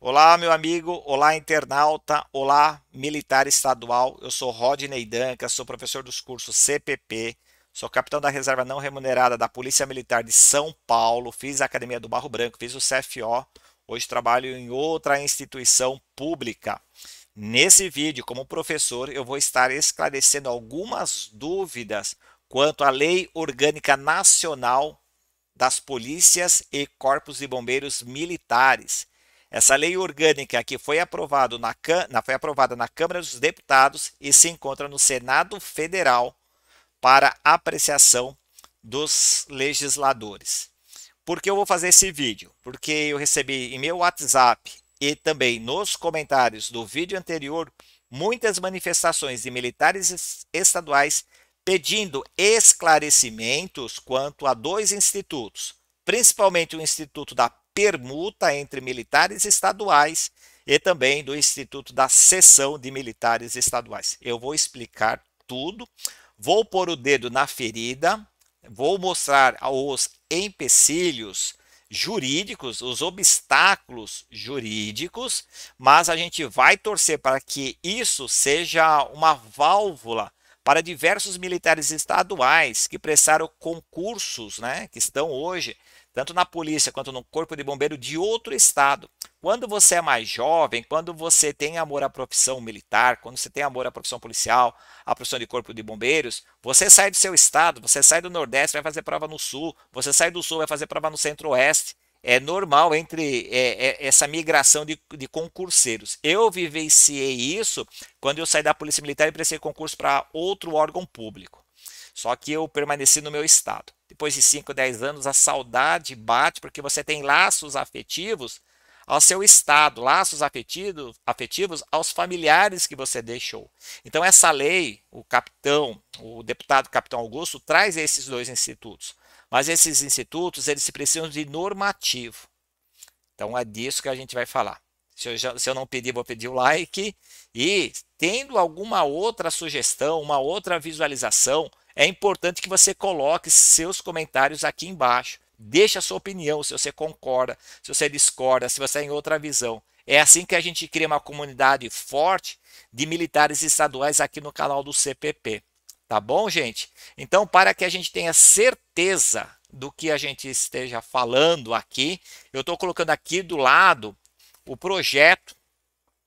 Olá, meu amigo, olá, internauta, olá, militar estadual. Eu sou Rodney Danca, sou professor dos cursos CPP, sou capitão da reserva não remunerada da Polícia Militar de São Paulo, fiz a Academia do Barro Branco, fiz o CFO, hoje trabalho em outra instituição pública. Nesse vídeo, como professor, eu vou estar esclarecendo algumas dúvidas quanto à Lei Orgânica Nacional das Polícias e Corpos de Bombeiros Militares essa lei orgânica que foi, aprovado na, foi aprovada na Câmara dos Deputados e se encontra no Senado Federal para apreciação dos legisladores. Por que eu vou fazer esse vídeo? Porque eu recebi em meu WhatsApp e também nos comentários do vídeo anterior muitas manifestações de militares estaduais pedindo esclarecimentos quanto a dois institutos, principalmente o Instituto da permuta entre militares estaduais e também do Instituto da Seção de Militares Estaduais. Eu vou explicar tudo, vou pôr o dedo na ferida, vou mostrar os empecilhos jurídicos, os obstáculos jurídicos, mas a gente vai torcer para que isso seja uma válvula para diversos militares estaduais que prestaram concursos, né, que estão hoje tanto na polícia quanto no corpo de bombeiro de outro estado. Quando você é mais jovem, quando você tem amor à profissão militar, quando você tem amor à profissão policial, à profissão de corpo de bombeiros, você sai do seu estado, você sai do Nordeste, vai fazer prova no Sul, você sai do Sul, vai fazer prova no Centro-Oeste. É normal entre é, é, essa migração de, de concurseiros. Eu vivenciei isso quando eu saí da Polícia Militar e prestei concurso para outro órgão público. Só que eu permaneci no meu estado. Depois de 5, 10 anos, a saudade bate porque você tem laços afetivos ao seu estado, laços afetivos, afetivos aos familiares que você deixou. Então, essa lei, o capitão, o deputado capitão Augusto, traz esses dois institutos. Mas esses institutos, eles precisam de normativo. Então, é disso que a gente vai falar. Se eu, se eu não pedir, vou pedir o like. E, tendo alguma outra sugestão, uma outra visualização, é importante que você coloque seus comentários aqui embaixo. Deixe a sua opinião, se você concorda, se você discorda, se você tem outra visão. É assim que a gente cria uma comunidade forte de militares estaduais aqui no canal do CPP. Tá bom, gente? Então, para que a gente tenha certeza do que a gente esteja falando aqui, eu estou colocando aqui do lado o projeto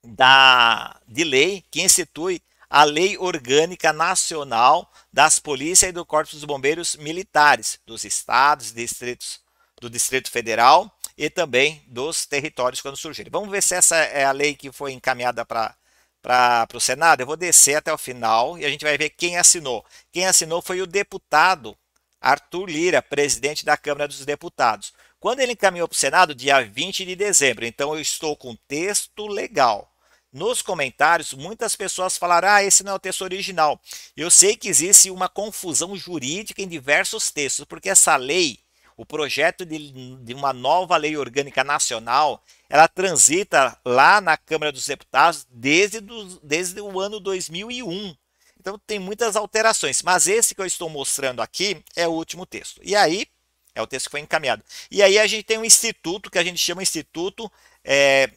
da, de lei que institui a Lei Orgânica Nacional das Polícias e do Corpo dos Bombeiros Militares dos estados, distritos do Distrito Federal e também dos territórios quando surgirem. Vamos ver se essa é a lei que foi encaminhada para para o Senado, eu vou descer até o final e a gente vai ver quem assinou. Quem assinou foi o deputado Arthur Lira, presidente da Câmara dos Deputados. Quando ele encaminhou para o Senado, dia 20 de dezembro, então eu estou com texto legal. Nos comentários, muitas pessoas falaram: ah, esse não é o texto original. Eu sei que existe uma confusão jurídica em diversos textos, porque essa lei, o projeto de, de uma nova lei orgânica nacional, ela transita lá na Câmara dos Deputados desde, do, desde o ano 2001. Então tem muitas alterações, mas esse que eu estou mostrando aqui é o último texto. E aí, é o texto que foi encaminhado. E aí a gente tem um instituto que a gente chama Instituto é,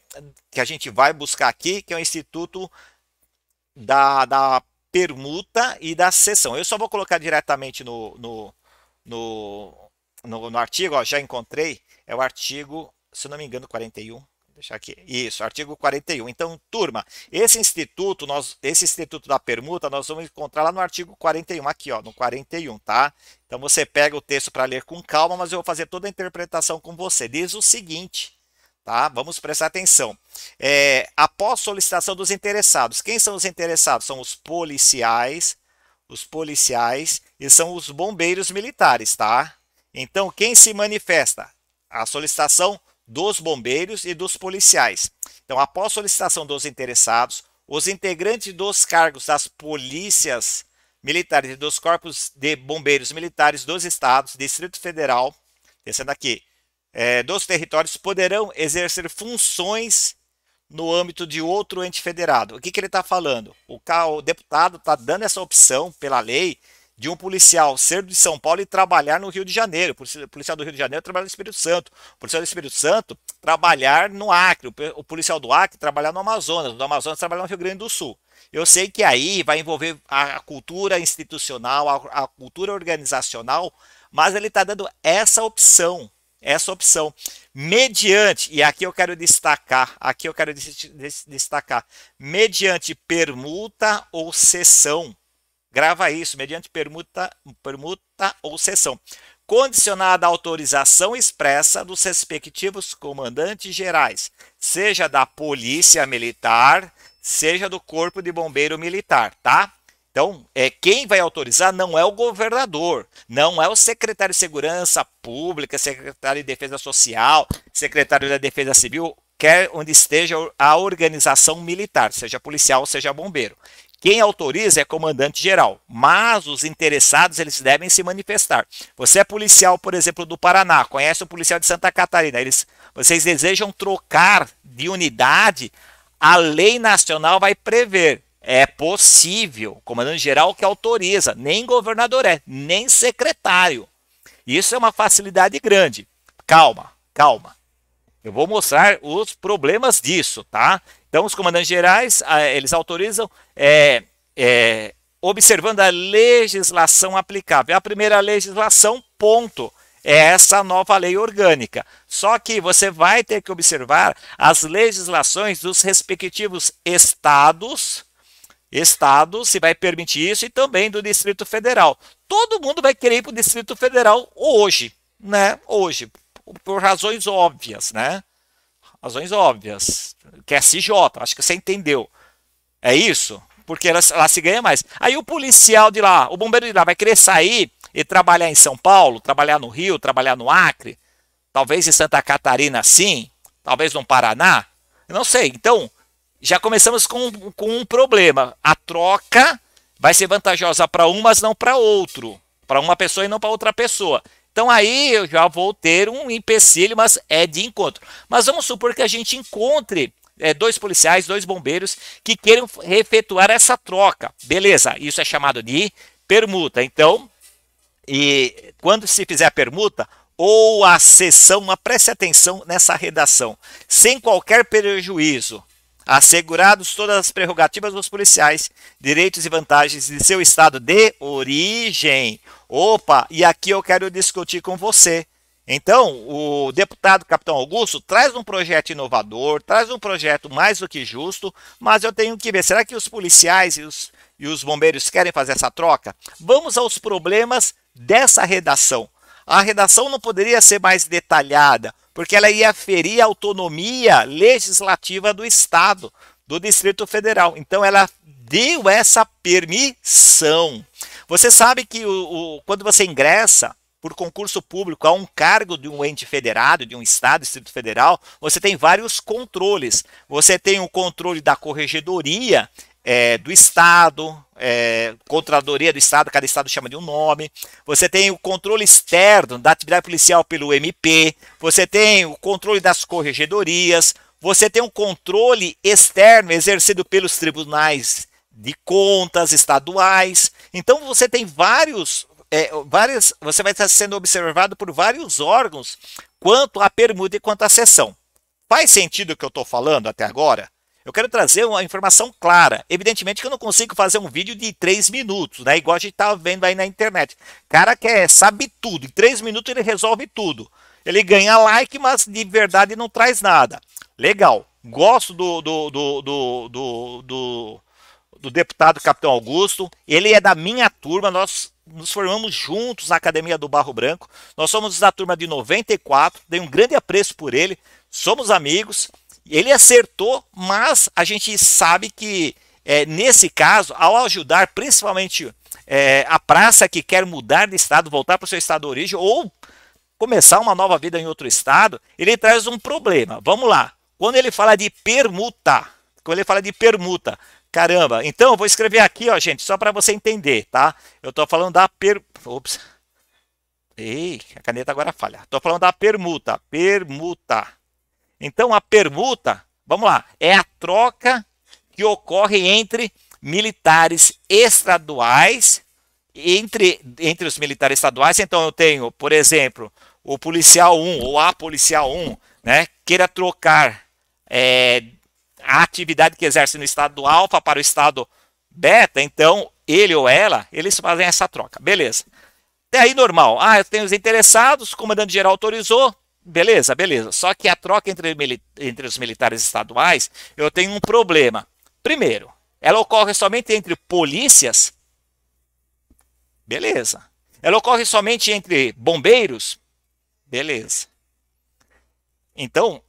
que a gente vai buscar aqui, que é o Instituto da, da Permuta e da Sessão. Eu só vou colocar diretamente no, no, no, no, no artigo, ó, já encontrei, é o artigo, se não me engano, 41 deixar aqui. Isso, artigo 41. Então, turma, esse instituto, nós, esse instituto da permuta, nós vamos encontrar lá no artigo 41, aqui, ó, no 41, tá? Então você pega o texto para ler com calma, mas eu vou fazer toda a interpretação com você. Diz o seguinte: Tá? Vamos prestar atenção. É, após solicitação dos interessados, quem são os interessados? São os policiais, os policiais e são os bombeiros militares, tá? Então, quem se manifesta? A solicitação dos bombeiros e dos policiais. Então, após solicitação dos interessados, os integrantes dos cargos das polícias militares e dos corpos de bombeiros militares dos estados, Distrito Federal, descendo aqui, é, dos territórios poderão exercer funções no âmbito de outro ente federado. O que, que ele está falando? O, o deputado está dando essa opção pela lei de um policial ser de São Paulo e trabalhar no Rio de Janeiro. O policial do Rio de Janeiro trabalhar no Espírito Santo. O policial do Espírito Santo trabalhar no Acre. O policial do Acre trabalhar no Amazonas. Do Amazonas trabalhar no Rio Grande do Sul. Eu sei que aí vai envolver a cultura institucional, a cultura organizacional, mas ele está dando essa opção. Essa opção. Mediante, e aqui eu quero destacar, aqui eu quero destacar, mediante permuta ou cessão Grava isso, mediante permuta, permuta ou cessão. Condicionada à autorização expressa dos respectivos comandantes gerais, seja da Polícia Militar, seja do Corpo de Bombeiro Militar, tá? Então, é, quem vai autorizar não é o governador, não é o secretário de Segurança Pública, secretário de Defesa Social, secretário da Defesa Civil, quer onde esteja a organização militar, seja policial, seja bombeiro. Quem autoriza é comandante geral, mas os interessados eles devem se manifestar. Você é policial, por exemplo, do Paraná, conhece o policial de Santa Catarina, eles, vocês desejam trocar de unidade, a lei nacional vai prever. É possível, comandante geral que autoriza, nem governador é, nem secretário. Isso é uma facilidade grande. Calma, calma. Eu vou mostrar os problemas disso, tá? Então, os comandantes gerais, ah, eles autorizam, é, é, observando a legislação aplicável. A primeira legislação, ponto. É essa nova lei orgânica. Só que você vai ter que observar as legislações dos respectivos estados, estados, se vai permitir isso, e também do Distrito Federal. Todo mundo vai querer ir para o Distrito Federal hoje, né? Hoje, por razões óbvias, né? Razões óbvias. Que é CJ, acho que você entendeu. É isso? Porque ela, ela se ganha mais. Aí o policial de lá, o bombeiro de lá, vai querer sair e trabalhar em São Paulo, trabalhar no Rio, trabalhar no Acre, talvez em Santa Catarina sim, talvez no Paraná. Eu não sei. Então, já começamos com, com um problema. A troca vai ser vantajosa para um, mas não para outro. Para uma pessoa e não para outra pessoa. Então aí eu já vou ter um empecilho, mas é de encontro. Mas vamos supor que a gente encontre é, dois policiais, dois bombeiros que queiram efetuar essa troca. Beleza, isso é chamado de permuta. Então, e quando se fizer a permuta, ou a sessão, preste atenção nessa redação, sem qualquer prejuízo, assegurados todas as prerrogativas dos policiais, direitos e vantagens de seu estado de origem Opa, e aqui eu quero discutir com você. Então, o deputado Capitão Augusto traz um projeto inovador, traz um projeto mais do que justo, mas eu tenho que ver, será que os policiais e os, e os bombeiros querem fazer essa troca? Vamos aos problemas dessa redação. A redação não poderia ser mais detalhada, porque ela ia ferir a autonomia legislativa do Estado, do Distrito Federal. Então, ela deu essa permissão. Você sabe que o, o, quando você ingressa por concurso público a um cargo de um ente federado, de um estado, Distrito Federal, você tem vários controles. Você tem o controle da corregedoria é, do estado, é, Contradoria do Estado, cada estado chama de um nome. Você tem o controle externo da atividade policial pelo MP. Você tem o controle das corregedorias. Você tem um controle externo exercido pelos tribunais de contas estaduais. Então você tem vários, é, várias, você vai estar sendo observado por vários órgãos quanto à permuta e quanto à sessão. Faz sentido o que eu estou falando até agora? Eu quero trazer uma informação clara. Evidentemente que eu não consigo fazer um vídeo de três minutos, né? Igual a gente está vendo aí na internet. Cara quer, sabe tudo. Em três minutos ele resolve tudo. Ele ganha like, mas de verdade não traz nada. Legal. Gosto do, do, do, do, do, do do deputado Capitão Augusto. Ele é da minha turma, nós nos formamos juntos na Academia do Barro Branco. Nós somos da turma de 94, tenho um grande apreço por ele, somos amigos. Ele acertou, mas a gente sabe que é, nesse caso, ao ajudar principalmente é, a praça que quer mudar de estado, voltar para o seu estado de origem ou começar uma nova vida em outro estado, ele traz um problema. Vamos lá. Quando ele fala de permuta, quando ele fala de permuta, Caramba, então eu vou escrever aqui, ó, gente, só para você entender, tá? Eu estou falando da per... Ops. Ei, a caneta agora falha. Estou falando da permuta, permuta. Então a permuta, vamos lá, é a troca que ocorre entre militares estaduais entre, entre os militares estaduais, então eu tenho, por exemplo, o policial 1 ou a policial 1, né, queira trocar é, a atividade que exerce no estado do alfa para o estado beta, então ele ou ela, eles fazem essa troca. Beleza. Até aí normal. Ah, eu tenho os interessados, o comandante geral autorizou, beleza, beleza. Só que a troca entre, entre os militares estaduais, eu tenho um problema. Primeiro, ela ocorre somente entre polícias? Beleza. Ela ocorre somente entre bombeiros? Beleza. Então,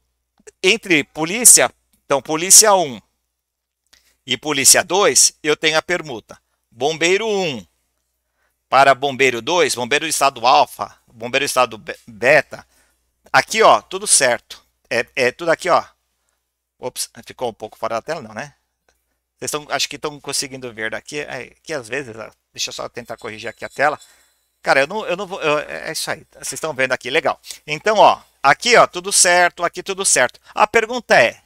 entre polícia, então polícia 1 e polícia 2, eu tenho a permuta. Bombeiro 1 para bombeiro 2, bombeiro do estado alfa, bombeiro do estado beta. Aqui, ó, tudo certo. É, é tudo aqui, ó. Ops, ficou um pouco fora da tela, não, né? Vocês estão, acho que estão conseguindo ver daqui. É, que às vezes, deixa eu só tentar corrigir aqui a tela. Cara, eu não, eu não vou. Eu, é isso aí. Vocês estão vendo aqui, legal. Então, ó, aqui, ó, tudo certo, aqui tudo certo. A pergunta é: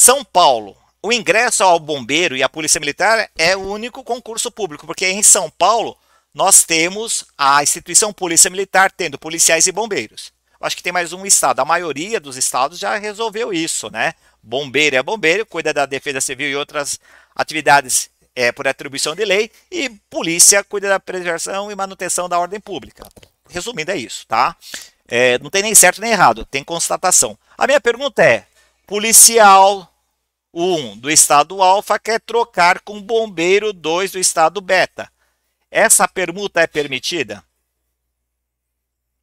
São Paulo, o ingresso ao bombeiro e à polícia militar é o único concurso público, porque em São Paulo nós temos a instituição Polícia Militar tendo policiais e bombeiros. Acho que tem mais um estado. A maioria dos estados já resolveu isso, né? Bombeiro é bombeiro, cuida da defesa civil e outras atividades é, por atribuição de lei, e polícia cuida da preservação e manutenção da ordem pública. Resumindo, é isso, tá? É, não tem nem certo nem errado, tem constatação. A minha pergunta é: policial 1 do estado alfa quer trocar com bombeiro 2 do estado beta. Essa permuta é permitida?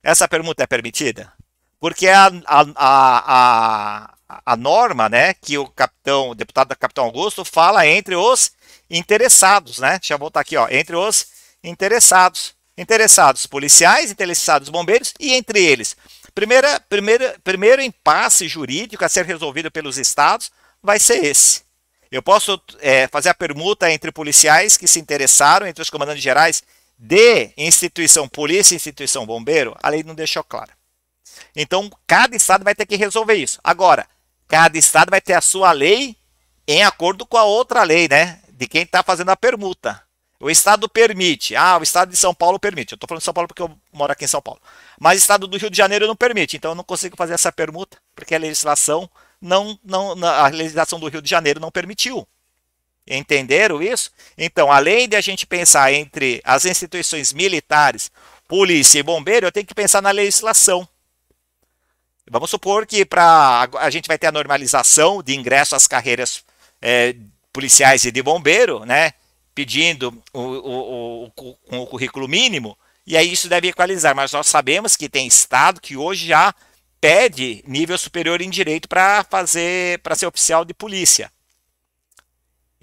Essa permuta é permitida? Porque a, a, a, a, norma, né, que o capitão, o deputado capitão Augusto fala entre os interessados, né? Deixa eu voltar aqui, ó, entre os interessados. Interessados policiais, interessados bombeiros e entre eles. Primeira, primeira, primeiro impasse jurídico a ser resolvido pelos estados vai ser esse. Eu posso é, fazer a permuta entre policiais que se interessaram, entre os comandantes gerais de instituição polícia e instituição bombeiro? A lei não deixou claro. Então, cada estado vai ter que resolver isso. Agora, cada estado vai ter a sua lei em acordo com a outra lei, né? De quem está fazendo a permuta. O estado permite. Ah, o estado de São Paulo permite. Eu estou falando de São Paulo porque eu moro aqui em São Paulo. Mas o estado do Rio de Janeiro não permite. Então eu não consigo fazer essa permuta, porque a legislação não, não, a legislação do Rio de Janeiro não permitiu. Entenderam isso? Então, além de a gente pensar entre as instituições militares, polícia e bombeiro, eu tenho que pensar na legislação. Vamos supor que para a gente vai ter a normalização de ingresso às carreiras é, policiais e de bombeiro, né? Pedindo o, o, o, o currículo mínimo, e aí isso deve equalizar. Mas nós sabemos que tem estado que hoje já pede nível superior em direito para fazer para ser oficial de polícia.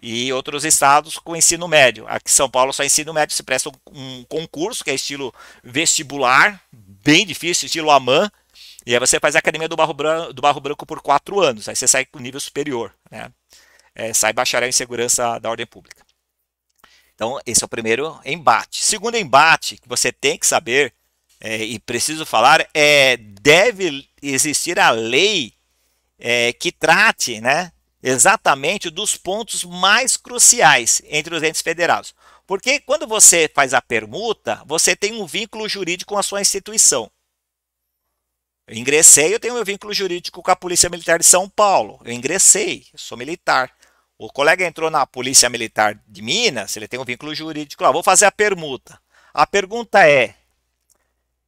E outros estados com ensino médio. Aqui em São Paulo só ensino médio se presta um concurso que é estilo vestibular, bem difícil, estilo AMAN. E aí você faz a academia do Barro Branco, do Barro Branco por quatro anos. Aí você sai com nível superior, né? É, sai bacharel em segurança da ordem pública. Então, esse é o primeiro embate. Segundo embate que você tem que saber é, e preciso falar é deve existir a lei é, que trate né, exatamente dos pontos mais cruciais entre os entes federados. Porque quando você faz a permuta, você tem um vínculo jurídico com a sua instituição. Eu ingressei, eu tenho meu vínculo jurídico com a Polícia Militar de São Paulo. Eu ingressei, eu sou militar. O colega entrou na Polícia Militar de Minas, ele tem um vínculo jurídico lá. Vou fazer a permuta. A pergunta é: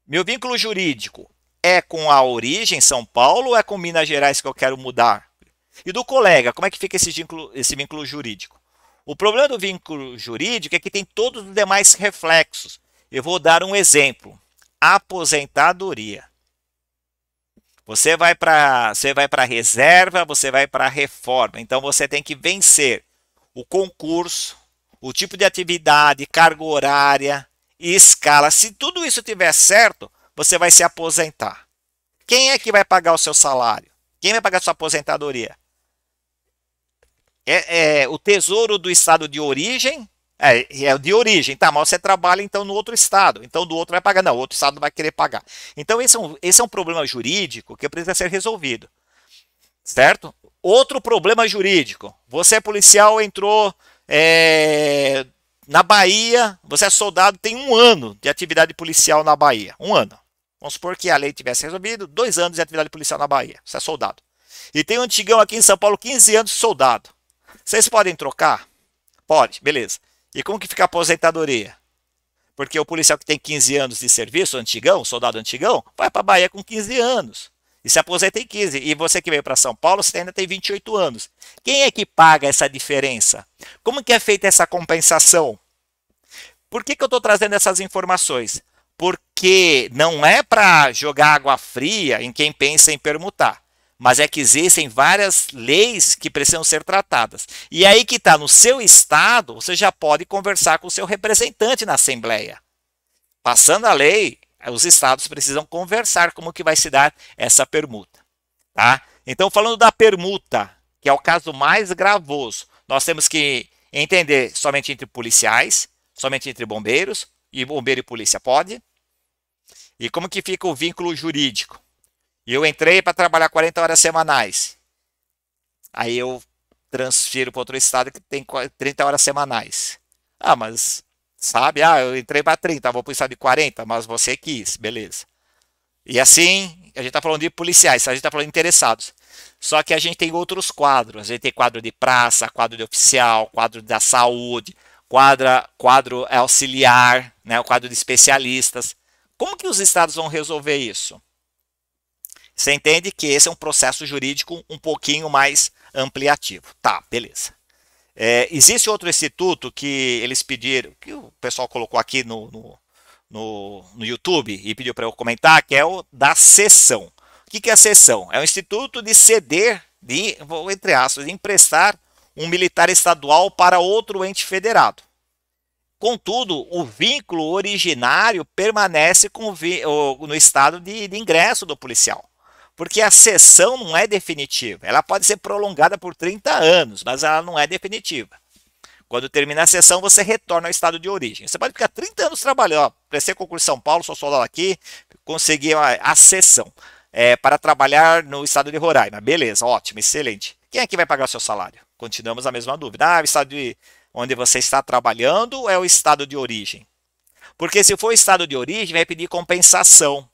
meu vínculo jurídico é com a origem São Paulo ou é com Minas Gerais que eu quero mudar? E do colega, como é que fica esse vínculo, esse vínculo jurídico? O problema do vínculo jurídico é que tem todos os demais reflexos. Eu vou dar um exemplo. Aposentadoria. Você vai para você vai para reserva, você vai para reforma. Então você tem que vencer o concurso, o tipo de atividade, carga horária, escala. Se tudo isso tiver certo, você vai se aposentar. Quem é que vai pagar o seu salário? Quem vai pagar a sua aposentadoria? É, é, o tesouro do estado de origem é, é de origem, tá? Mas você trabalha então no outro estado, então do outro vai pagar, não, o outro estado vai querer pagar. Então esse é um, esse é um problema jurídico que precisa ser resolvido, certo? Outro problema jurídico, você é policial, entrou é, na Bahia, você é soldado, tem um ano de atividade policial na Bahia. Um ano. Vamos supor que a lei tivesse resolvido, dois anos de atividade policial na Bahia. Você é soldado. E tem um antigão aqui em São Paulo, 15 anos de soldado. Vocês podem trocar? Pode, beleza. E como que fica a aposentadoria? Porque o policial que tem 15 anos de serviço, antigão, soldado antigão, vai para a Bahia com 15 anos. E se aposenta em 15. E você que veio para São Paulo, você ainda tem 28 anos. Quem é que paga essa diferença? Como que é feita essa compensação? Por que, que eu estou trazendo essas informações? Porque não é para jogar água fria em quem pensa em permutar mas é que existem várias leis que precisam ser tratadas. E aí que está, no seu estado, você já pode conversar com o seu representante na Assembleia. Passando a lei, os estados precisam conversar como que vai se dar essa permuta. Tá? Então, falando da permuta, que é o caso mais gravoso, nós temos que entender somente entre policiais, somente entre bombeiros, e bombeiro e polícia pode. E como que fica o vínculo jurídico? Eu entrei para trabalhar 40 horas semanais. Aí eu transfiro para outro estado que tem 30 horas semanais. Ah, mas sabe? Ah, eu entrei para 30, vou para o estado de 40, mas você quis, beleza. E assim, a gente está falando de policiais, a gente está falando de interessados. Só que a gente tem outros quadros. A gente tem quadro de praça, quadro de oficial, quadro da saúde, quadra, quadro auxiliar, né, o quadro de especialistas. Como que os estados vão resolver isso? Você entende que esse é um processo jurídico um pouquinho mais ampliativo. Tá, beleza. É, existe outro instituto que eles pediram, que o pessoal colocou aqui no, no, no, no YouTube e pediu para eu comentar, que é o da sessão. O que, que é a sessão? É um instituto de ceder, de, entre aspas, de emprestar um militar estadual para outro ente federado. Contudo, o vínculo originário permanece no estado de, de ingresso do policial. Porque a sessão não é definitiva. Ela pode ser prolongada por 30 anos, mas ela não é definitiva. Quando termina a sessão, você retorna ao estado de origem. Você pode ficar 30 anos trabalhando. Prestei concurso em São Paulo, sou soldado aqui, consegui a, a sessão é, para trabalhar no estado de Roraima. Beleza, ótimo, excelente. Quem é que vai pagar o seu salário? Continuamos a mesma dúvida. Ah, o estado de onde você está trabalhando é o estado de origem. Porque se for estado de origem, vai pedir compensação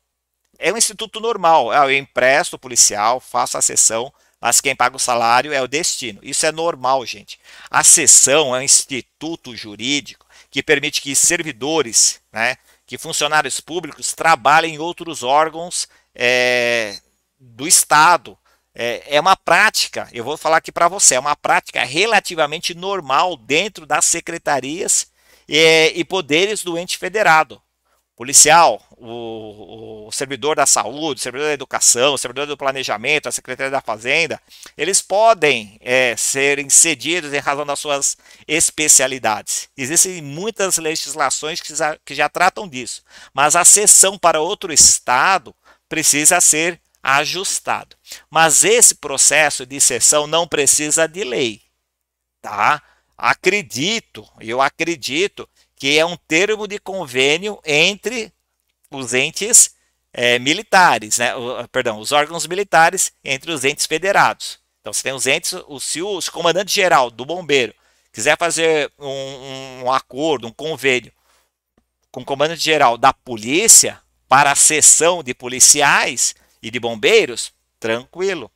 é um instituto normal. Ah, eu empresto policial, faço a sessão, mas quem paga o salário é o destino. Isso é normal, gente. A sessão é um instituto jurídico que permite que servidores, né, que funcionários públicos trabalhem em outros órgãos é, do Estado. É, é uma prática, eu vou falar aqui para você, é uma prática relativamente normal dentro das secretarias é, e poderes do ente federado policial, o, o, servidor da saúde, o servidor da educação, o servidor do planejamento, a secretaria da fazenda, eles podem é, serem cedidos em razão das suas especialidades. Existem muitas legislações que já, que já tratam disso, mas a cessão para outro estado precisa ser ajustado. Mas esse processo de cessão não precisa de lei, tá? Acredito, eu acredito que é um termo de convênio entre os entes é, militares, né? O, perdão, os órgãos militares entre os entes federados. Então, você tem os entes, o, se o comandante-geral do bombeiro quiser fazer um, um acordo, um convênio com o comandante-geral da polícia para a sessão de policiais e de bombeiros, tranquilo.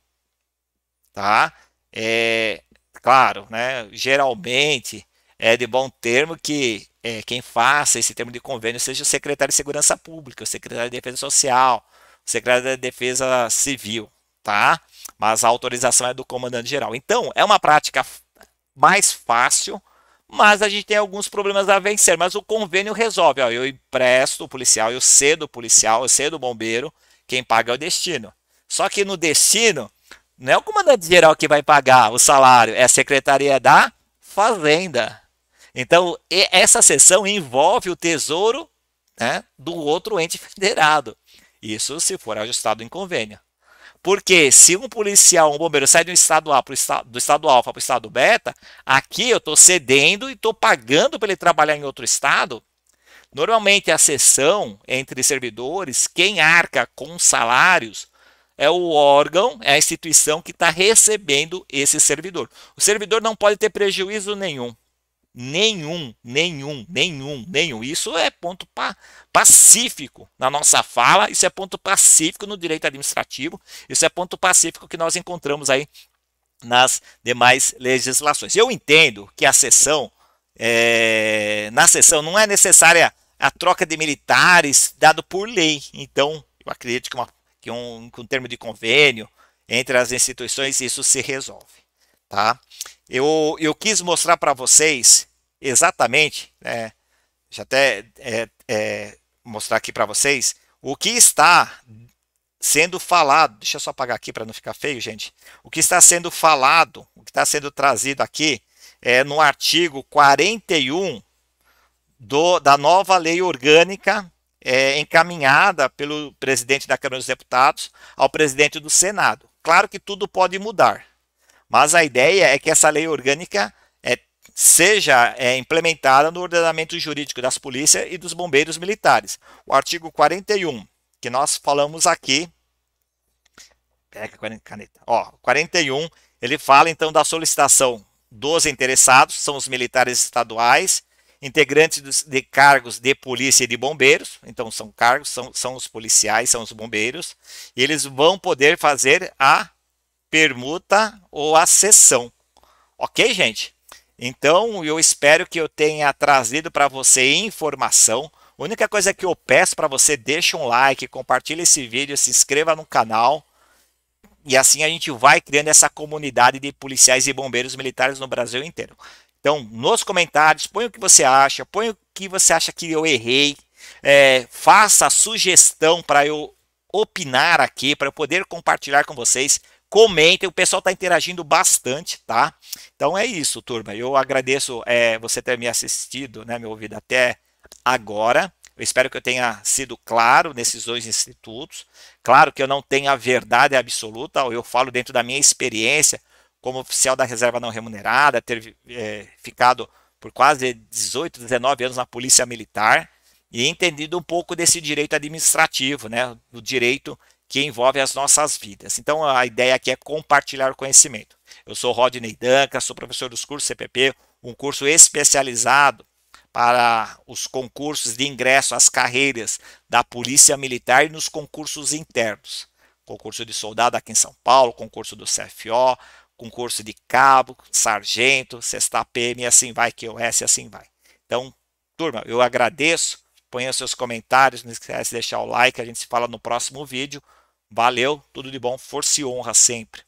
Tá? É, claro, né? geralmente é de bom termo que é, quem faça esse termo de convênio seja o secretário de Segurança Pública, o secretário de Defesa Social, o secretário de Defesa Civil, tá? Mas a autorização é do comandante geral. Então, é uma prática mais fácil, mas a gente tem alguns problemas a vencer. Mas o convênio resolve. Ó, eu empresto o policial, eu cedo o policial, eu cedo o bombeiro, quem paga é o destino. Só que no destino, não é o comandante geral que vai pagar o salário, é a secretaria da Fazenda. Então, essa sessão envolve o tesouro né, do outro ente federado. Isso se for ajustado em convênio. Porque se um policial, um bombeiro sai do estado A pro estado, do estado alfa para o estado beta, aqui eu estou cedendo e estou pagando para ele trabalhar em outro estado. Normalmente a sessão entre servidores, quem arca com salários é o órgão, é a instituição que está recebendo esse servidor. O servidor não pode ter prejuízo nenhum. Nenhum, nenhum, nenhum, nenhum. Isso é ponto pa pacífico na nossa fala, isso é ponto pacífico no direito administrativo, isso é ponto pacífico que nós encontramos aí nas demais legislações. Eu entendo que a sessão, é, na sessão, não é necessária a troca de militares dado por lei. Então, eu acredito que, uma, que um, um termo de convênio entre as instituições isso se resolve. Tá? Eu, eu quis mostrar para vocês exatamente, né, já até é, é, mostrar aqui para vocês o que está sendo falado. Deixa eu só apagar aqui para não ficar feio, gente. O que está sendo falado, o que está sendo trazido aqui é no artigo 41 do, da nova lei orgânica é, encaminhada pelo presidente da Câmara dos Deputados ao presidente do Senado. Claro que tudo pode mudar, mas a ideia é que essa lei orgânica é, seja é, implementada no ordenamento jurídico das polícias e dos bombeiros militares. O artigo 41, que nós falamos aqui, pega caneta, ó, 41, ele fala então da solicitação dos interessados, são os militares estaduais, integrantes de cargos de polícia e de bombeiros, então são cargos, são, são os policiais, são os bombeiros, e eles vão poder fazer a permuta ou a sessão. Ok, gente? Então eu espero que eu tenha trazido para você informação. A única coisa que eu peço para você, deixa um like, compartilhe esse vídeo, se inscreva no canal. E assim a gente vai criando essa comunidade de policiais e bombeiros militares no Brasil inteiro. Então, nos comentários, põe o que você acha, põe o que você acha que eu errei, é, faça a sugestão para eu opinar aqui, para eu poder compartilhar com vocês. Comentem, o pessoal está interagindo bastante, tá? Então é isso, turma. Eu agradeço é, você ter me assistido, né, me ouvido até agora. Eu espero que eu tenha sido claro nesses dois institutos. Claro que eu não tenho a verdade absoluta, eu falo dentro da minha experiência, como oficial da reserva não remunerada, ter é, ficado por quase 18, 19 anos na polícia militar e entendido um pouco desse direito administrativo, né, do direito que envolve as nossas vidas. Então a ideia aqui é compartilhar o conhecimento. Eu sou Rodney Danca, sou professor dos cursos CPP, um curso especializado para os concursos de ingresso às carreiras da Polícia Militar e nos concursos internos. Concurso de soldado aqui em São Paulo, concurso do CFO, concurso de cabo, sargento, sexta PM, e assim vai, QS, e assim vai. Então, turma, eu agradeço, ponha seus comentários, não esquece de deixar o like, a gente se fala no próximo vídeo. Valeu, tudo de bom, força e honra sempre.